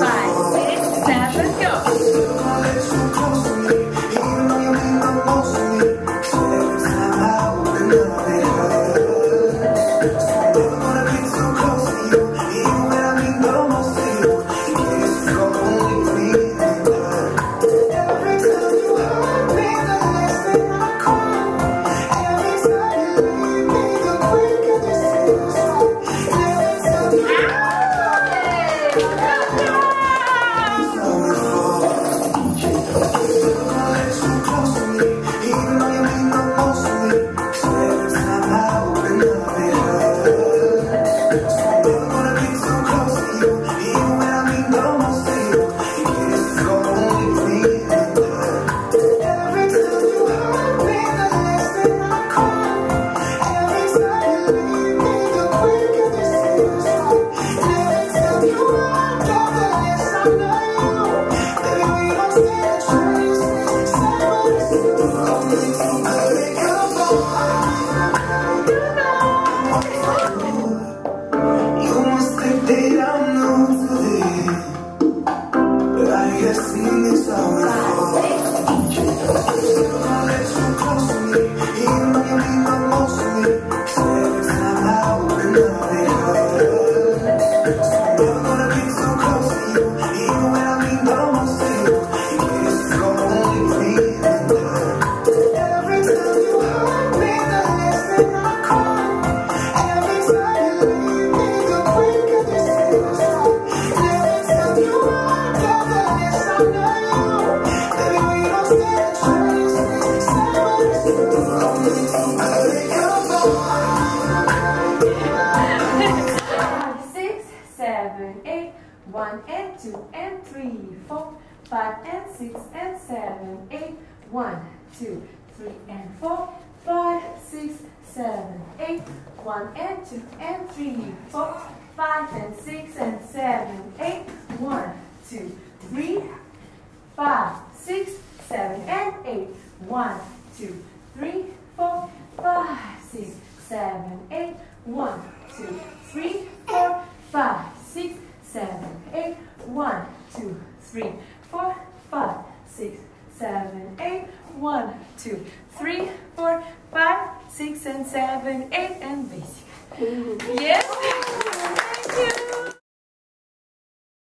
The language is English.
Five, You must think that I'm new to but I seven, eight. One and two and three, four, five and six and seven, eight. One, two, three and four, five, six, seven, eight. One and two and three, four, five and six and seven, eight. One, two, three, five, six, seven, and eight. One, two, three, four, five, six, seven, eight. One, two, three, four, five, eight. One, two, three, four, five, six, seven, eight. One, two, three, four, five, six, and seven, eight, and basic. Yes. Thank you.